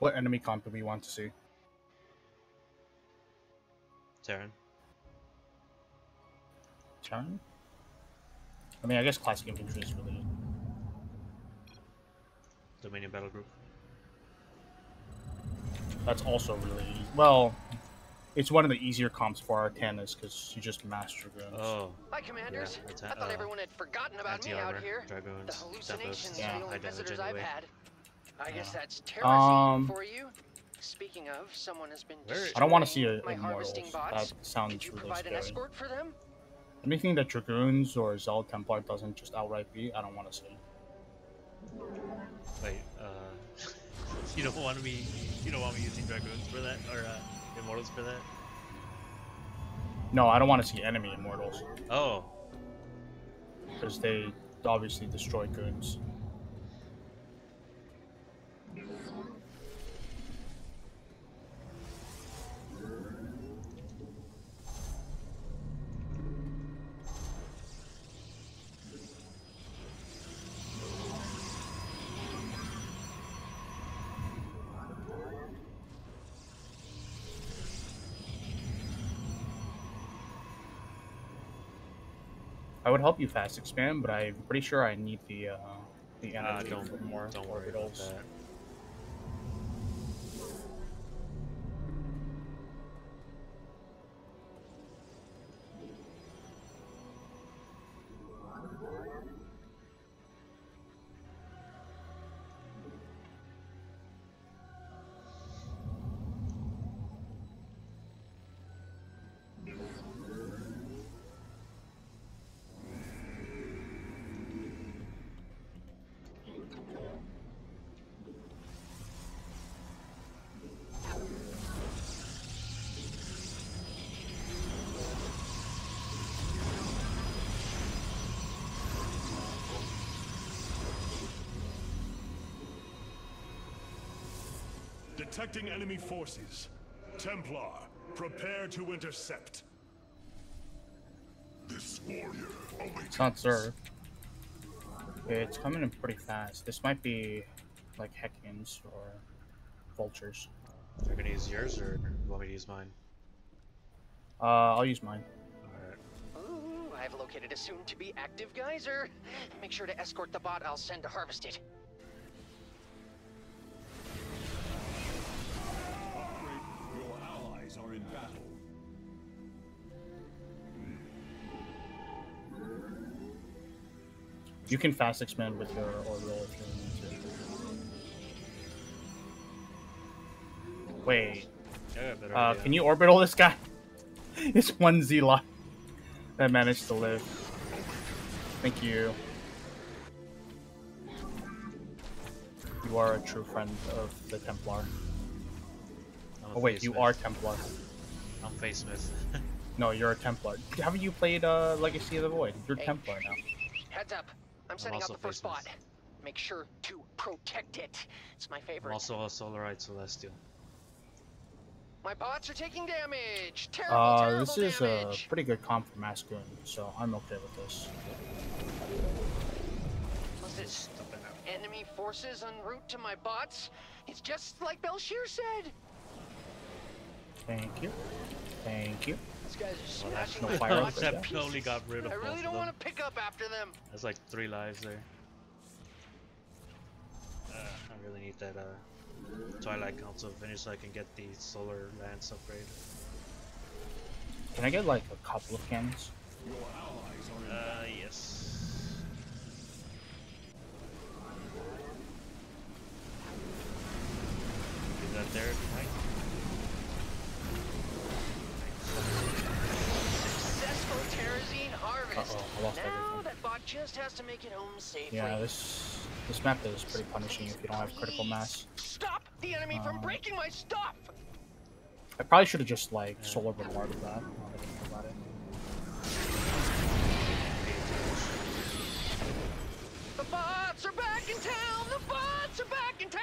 What enemy comp do we want to see? Terran. Terran? I mean, I guess classic infantry is really Dominion battle group. That's also really easy. well. It's one of the easier comps for Artanis because you just master dragoons. Oh. Hi, commanders. Yeah, I thought uh, everyone had forgotten about me out Anti-armor, here. The hallucinations are Yeah. the only visitors. I've had. I guess that's terrazine Um, for you. Speaking of, someone has been I don't want to see destroying a my immortals. harvesting bots. That sounds Could you really provide an escort for them? Anything that dragoons or Zell Templar doesn't just outright beat, I don't want to see. Wait, uh, you don't want me, you don't want me using dragoons for that, or uh, immortals for that? No, I don't want to see enemy immortals Oh, because they obviously destroy goons. I would help you fast expand, but I'm pretty sure I need the uh, the uh, enemy don't, for more don't worry about orbitals. that. Detecting enemy forces. Templar, prepare to intercept. This warrior awakens. It's not Zerg. It's coming in pretty fast. This might be like Hellions or Vultures. You're gonna use yours, or you want me to use mine? Uh, I'll use mine. Alright. Ooh, I've located a soon-to-be active geyser. Make sure to escort the bot I'll send to harvest it. Allies are in battle. You can fast expand with your orbital if you need to. Wait, Yeah, I got a better uh, can you orbital this guy? it's one zealot that managed to live. Thank you. You are a true friend of the Templar. I'm Oh wait, you smith. are Templar. I'm face smith. No, you're a Templar. Haven't you played uh, Legacy of the Void? You're Hey. Templar now. Heads up. I'm setting out the first faceless. bot. Make sure to protect it. It's my I'm favorite. also a Solarite Celestial. My bots are taking damage. Terrible, Uh, terrible this is a pretty good comp for Masculine, so I'm okay with this. Was it enemy forces en route to my bots? It's just like Belshir said. Thank you. Thank you. These guys are Well, that's smashing no my fire bots for that. that got rid of I really don't want to pick up after them. That's like three lives there. Uh, I really need that uh, Twilight Council finish so I can get the Solar Lance upgrade. Can I get like a couple of cannons? Your allies are in Uh, yes. Is that there, just has to make it home safely. Yeah, this this map is pretty punishing if you don't have critical mass. Stop the enemy from Um, breaking my stuff. I probably should have just like solar bombarded that. now that I think about it. The bots are back in town. The bots are back in town.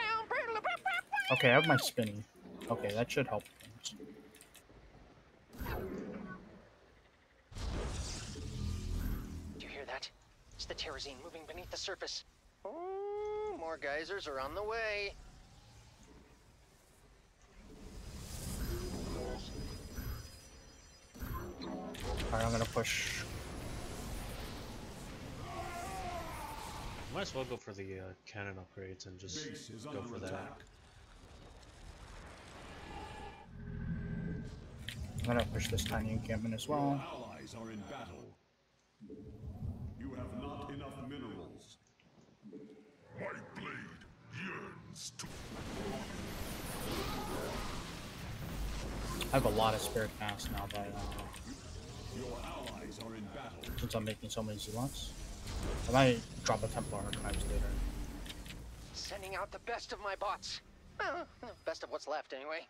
Okay, I have my spinny. Okay, that should help the terrazine moving beneath the surface. Oh, more geysers are on the way. Alright, I'm gonna push. Might as well go for the uh, cannon upgrades and just go for attack. that. I'm gonna push this tiny encampment as well. Allies are in battle. Have a lot of spare gas now that uh, Your allies are in battle. since I'm making so many zealots. I might drop a Templar archives later. Sending out the best of my bots. Uh, best of what's left, anyway.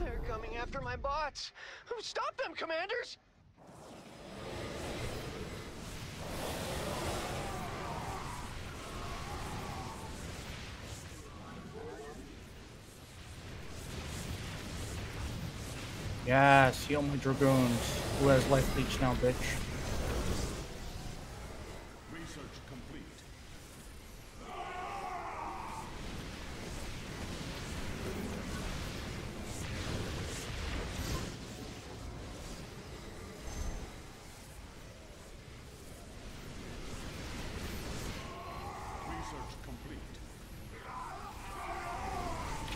They're coming after my bots. Stop them, commanders! Yes, heal my dragoons. Who has life leech now, bitch? Research complete. Research complete.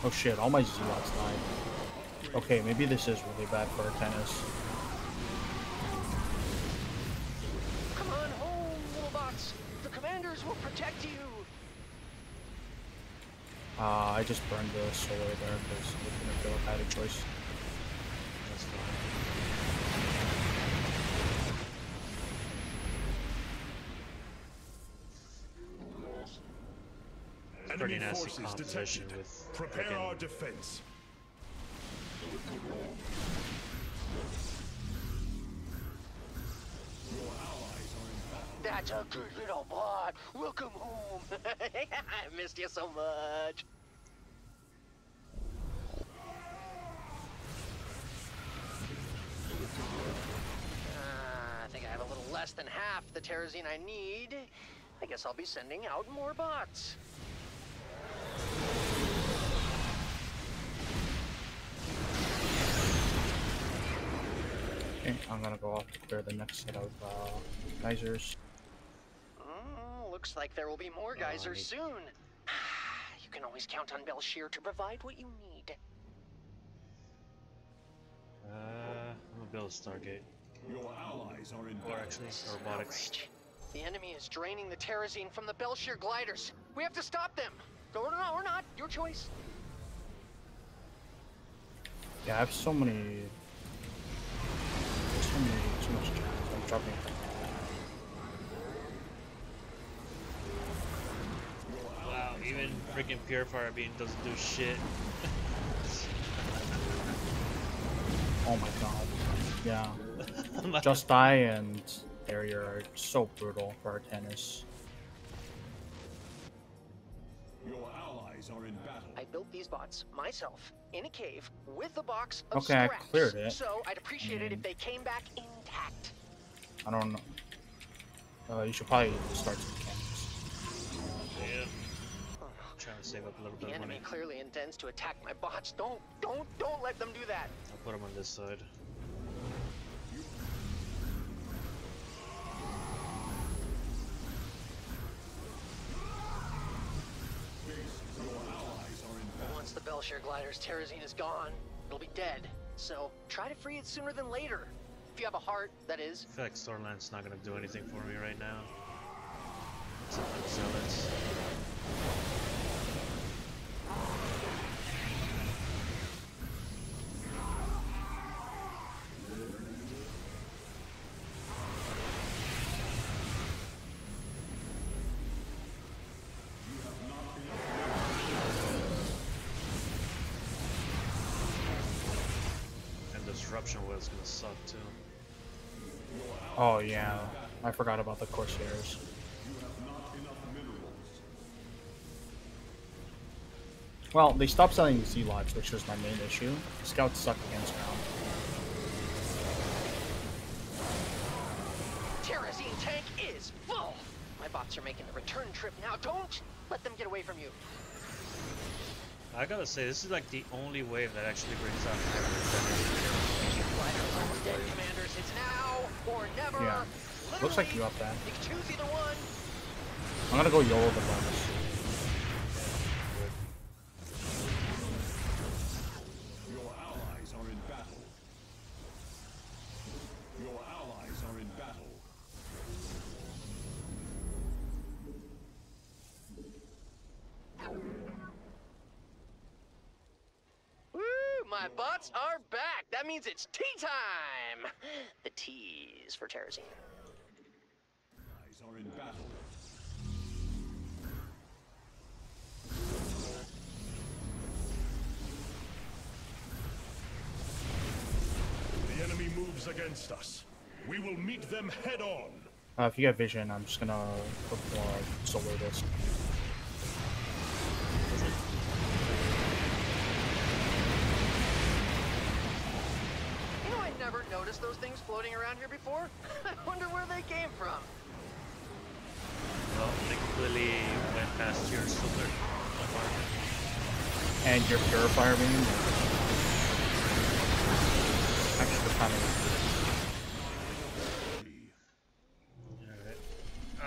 Oh shit, all my zealots died. Okay, maybe this is really bad for Artanis. Come on home, little bots. The commanders will protect you. Uh, I just burned the solar there because I didn't feel like I had a choice. That's fine. pretty Enemy nasty forces composition detected. with Prepare frickin- our defense. That's a good little bot. Welcome home. I missed you so much. Uh, I think I have a little less than half the terrazine I need. I guess I'll be sending out more bots. I'm gonna go off to clear the next set of uh, geysers. Looks like there will be more Oh, geysers need- soon. You can always count on Belshir to provide what you need. Uh, I'm gonna build a Stargate. Your allies are in Or battle. actually, This is an robotics. outrage. The enemy is draining the terrazine from the Belshir gliders. We have to stop them. Or not, or not. Your choice. Yeah, I have so many. So many, so much chance. I'm dropping. Wow, even freaking Purifier Beam doesn't do shit. Oh my god. Yeah. Just Die and Barrier are so brutal for Artanis. Your allies are in battle. I built these bots myself in a cave with a box of Okay, I scraps. cleared it. So I'd appreciate it if they came back intact. I don't know. Uh, you should probably start some cannons. yeah. Trying to save up a little The bit of enemy clearly intends to attack my bots. Don't, don't, don't let them do that. I'll put them on this side. Once the Belshir glider's terrazine is gone, it'll be dead. So try to free it sooner than later. If you have a heart, that is. I feel like Stormland's not gonna do anything for me right now. Except for the zealots. And disruption was gonna suck too. Oh yeah, I forgot about the Corsairs. Well, they stopped selling zealots, which was my main issue. Scouts suck against ground. Terrazine tank is is full. My bots are making the return trip now. Don't let them get away from you. I gotta say, this is like the only wave that actually brings out Gliders almost dead, commanders. It's now or never. Yeah. Looks like you Literally, up there. You can choose either one. I'm gonna go YOLO the bonus. Your allies are in battle. Your allies are in battle. Woo! My bots are back. That means it's tea time. The teas for Terrazine. Allies are in battle. The enemy moves against us. We will meet them head on. Uh, if you get vision, I'm just gonna look for uh, solar disc. You know, never noticed those things floating around here before. I wonder where they came from. Well, they clearly went past your solar bombardment. And your purifier beam. Actually, kind of.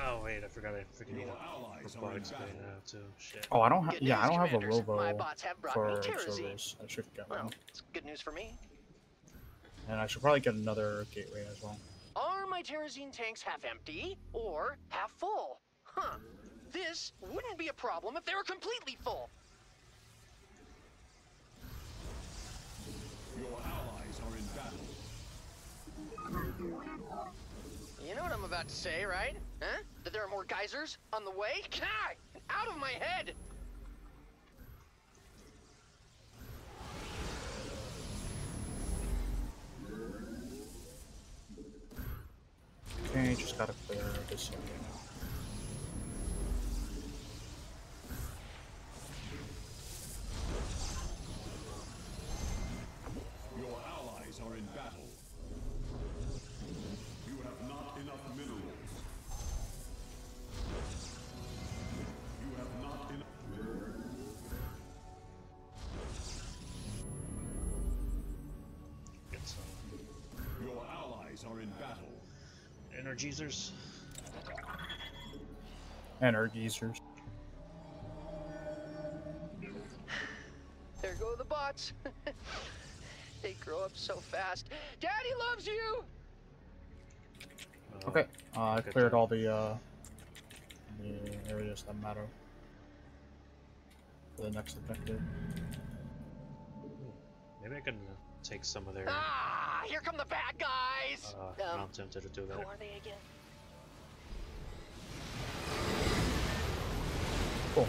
Oh wait, I forgot I freaking need Your a allies are in robotics battle. right now too. Shit. Oh, I don't have. Yeah, I don't have a Commanders. robo My bots have brought me for Terrazine. servers. I should get Well, it's good news for me. And I should probably get another gateway as well. Are my Terrazine tanks half empty or half full? Huh. This wouldn't be a problem if they were completely full. Your allies are in battle. You know what I'm about to say, right? Huh? That there are more geysers on the way? God, out of my head! Okay, just gotta clear this area. Your allies are in battle. You have not enough minerals. You have not enough. Get some Your allies are in battle. energizers. And our geysers. There go the bots. they grow up so fast. Daddy loves you! Uh, Okay, uh, I cleared job. all the uh, the areas that matter for the next objective. Maybe I can uh, take some of their. Ah, here come the bad guys! Uh, um, I'm tempted to do that. who are they again? Cool.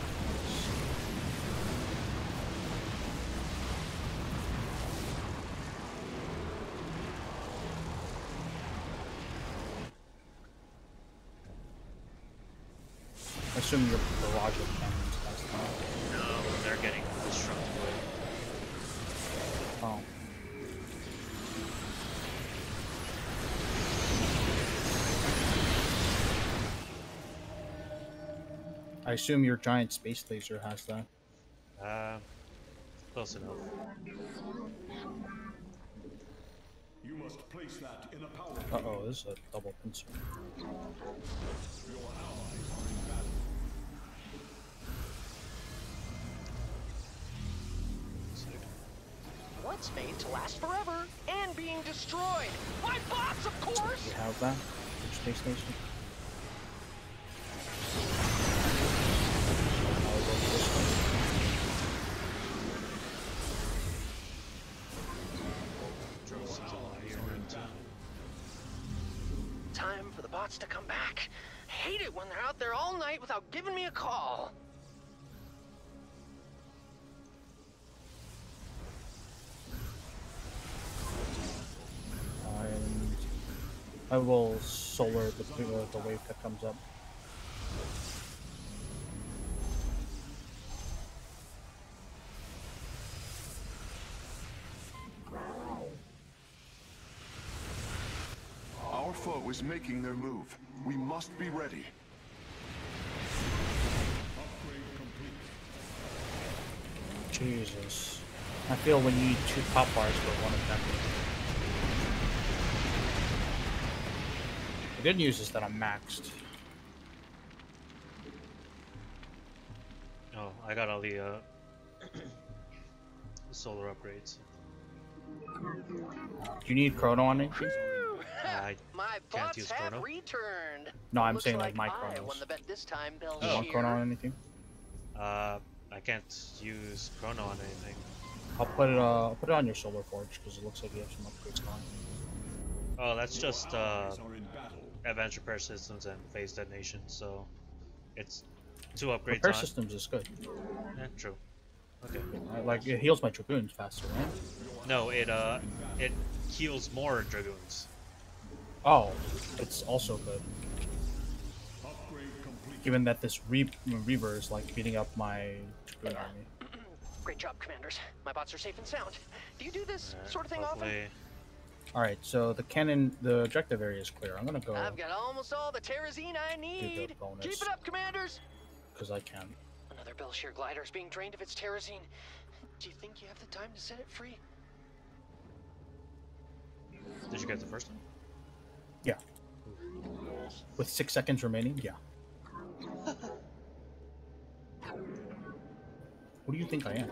I assume your barrage of I assume your giant space laser has that. Uh, close enough. You must place that in a power Uh oh, this is a double pincer. Your allies are in battle. What's made to last forever and being destroyed? My bots, of course! We have that for space station. Night without giving me a call. And I will solar the, the, the wave that comes up. Our foe foe is making their move. We must be ready. Jesus. I feel we need two pop bars for one of attack. The good news is that I'm maxed. Oh, I got all the uh, the solar upgrades. Do you need chrono on anything? I my can't bots use have chrono. returned. No, I'm Looks saying like like my I chronos. won the bet this time, Bill. Do you want chrono on anything? uh, I can't use chrono on anything. I'll put it. Uh, I'll put it on your solar forge because it looks like you have some upgrades going. Oh, that's just uh, Allies are in battle. advanced repair systems and phase detonation. So it's two upgrades Repair on. systems is good. Yeah, true. Okay. Like it heals my dragoons faster, right? No, it uh, it heals more dragoons. Oh, it's also good. Upgrade complete. Given that this re- Reaver is like beating up my dragoon army. Great job, commanders. My bots are safe and sound. Do you do this Alright, sort of thing often? All right, so the cannon, the objective area is clear. I'm gonna go I've got almost all the terrazine I need. bonus. Keep it up, commanders. because I can. Another Belshir glider is being drained of its terrazine. Do you think you have the time to set it free? Did you get the first one? Yeah. With six seconds remaining, yeah. What do you think I am?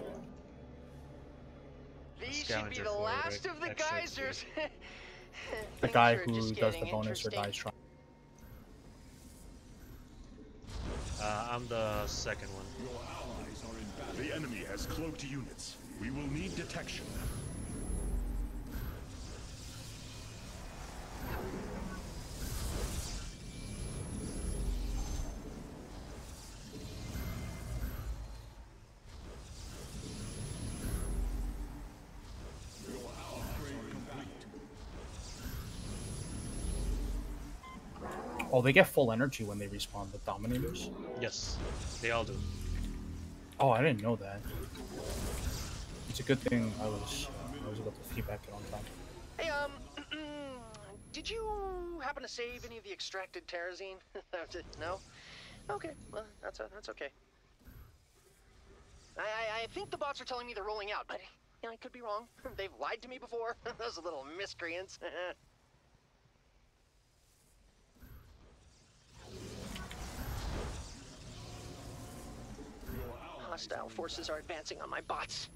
These should be the last of the geysers. The guy who does the bonus or dies trying. Uh, I'm the second one. Your allies are in battle. The enemy has cloaked units. We will need detection. Oh, they get full energy when they respawn the Dominators. Yes, they all do. Oh, I didn't know that. It's a good thing I was I was able to feedback it on time. Hey, um, did you happen to save any of the extracted terrazine? no. Okay, well, that's uh, that's okay. I, I I think the bots are telling me they're rolling out, but you know, I could be wrong. They've lied to me before. Those little miscreants. Hostile forces are advancing on my bots.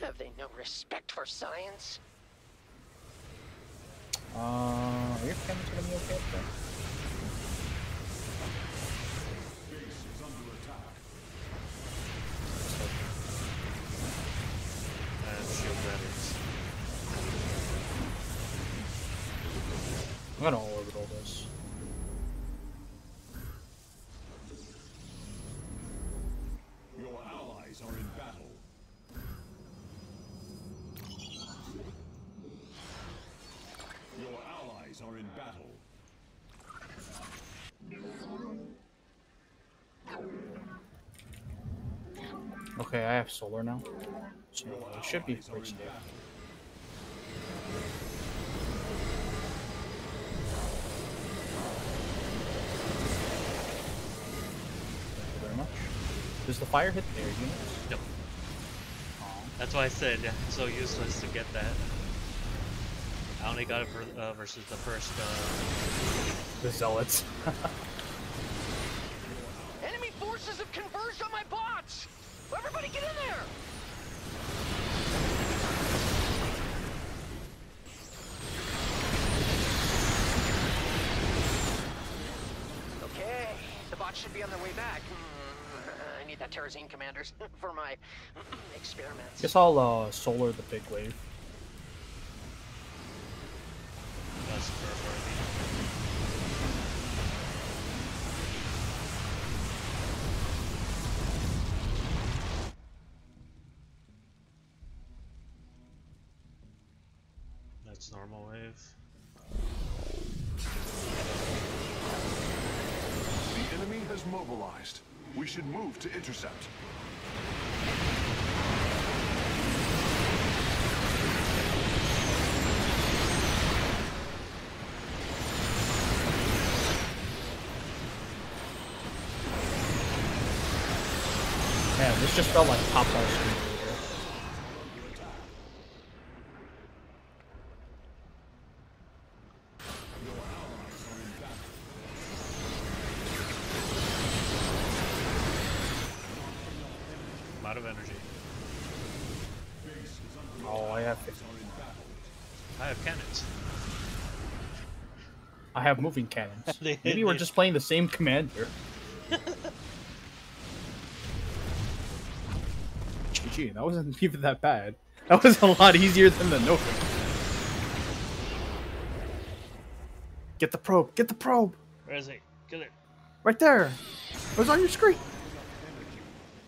Have they no respect for science? Uh, are your cannons gonna be okay up there? Is under attack. And shield batteries. I'm gonna orbital this. Okay, I have solar now, so it should be pretty in safe. battle. Thank you very much. Does the fire hit their units? No, Aw. that's why I said it's so useless to get that. I only got it for, uh, versus the first. Uh, The zealots. the bots should be on their way back. Hmm, I need that terrazine, commanders, for my experiments. Guess I'll uh, solar the big wave. that's for That's normal wave. Sensors mobilized. We should move to intercept. Man, this just felt like pop culture. Have moving cannons. They- Maybe we're just playing the same commander. GG, that wasn't even that bad. That was a lot easier than the Nova. Get the probe, get the probe! Where is it? Kill it. Right there! It was on your screen!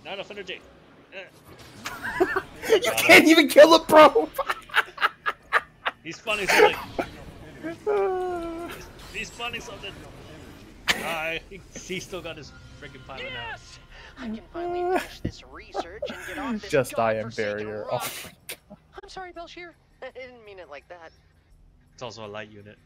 Not enough energy. Eh. you can't even kill the probe! He's funny, something. He's spawning something. Ah, he, he still got his freaking pilot out. Yes! I can finally finish this research and get off this Just I am barrier. Oh. I'm sorry, Belshir. I didn't mean it like that. It's also a light unit.